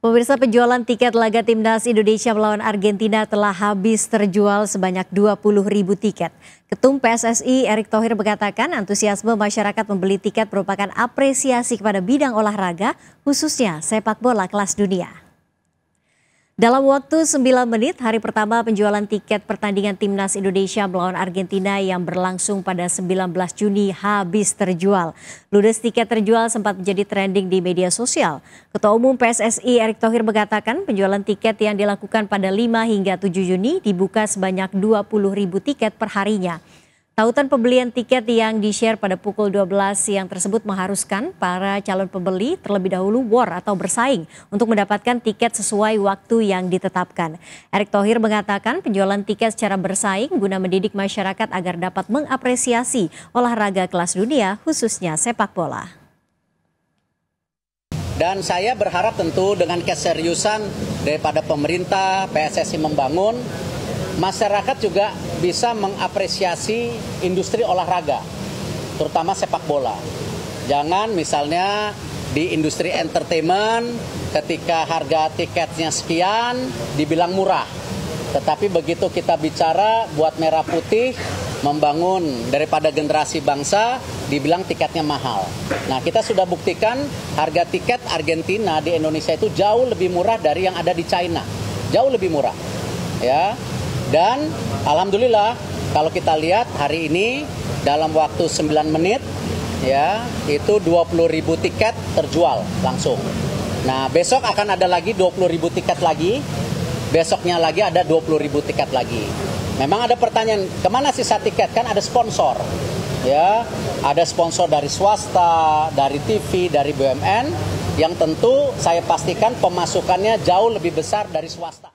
Pemirsa penjualan tiket laga timnas Indonesia melawan Argentina telah habis terjual sebanyak 20 ribu tiket. Ketum PSSI Erick Thohir mengatakan antusiasme masyarakat membeli tiket merupakan apresiasi kepada bidang olahraga, khususnya sepak bola kelas dunia. Dalam waktu 9 menit, hari pertama penjualan tiket pertandingan timnas Indonesia melawan Argentina yang berlangsung pada 19 Juni habis terjual. Ludes tiket terjual sempat menjadi trending di media sosial. Ketua Umum PSSI Erick Thohir mengatakan penjualan tiket yang dilakukan pada 5 hingga 7 Juni dibuka sebanyak 20 ribu tiket per harinya. Tautan pembelian tiket yang di-share pada pukul 12 siang tersebut mengharuskan para calon pembeli terlebih dahulu war atau bersaing untuk mendapatkan tiket sesuai waktu yang ditetapkan. Erick Thohir mengatakan penjualan tiket secara bersaing guna mendidik masyarakat agar dapat mengapresiasi olahraga kelas dunia khususnya sepak bola. Dan saya berharap tentu dengan keseriusan daripada pemerintah, PSSI membangun, masyarakat juga bisa mengapresiasi industri olahraga, terutama sepak bola. Jangan misalnya di industri entertainment ketika harga tiketnya sekian dibilang murah. Tetapi begitu kita bicara buat merah putih membangun daripada generasi bangsa dibilang tiketnya mahal. Nah, kita sudah buktikan harga tiket Argentina di Indonesia itu jauh lebih murah dari yang ada di China. Jauh lebih murah. Ya. Dan alhamdulillah kalau kita lihat hari ini dalam waktu 9 menit ya itu 20 ribu tiket terjual langsung. Nah besok akan ada lagi 20 ribu tiket lagi, besoknya lagi ada 20 ribu tiket lagi. Memang ada pertanyaan, ke mana sisa tiket? Kan ada sponsor, ya, ada sponsor dari swasta, dari TV, dari BUMN, yang tentu saya pastikan pemasukannya jauh lebih besar dari swasta.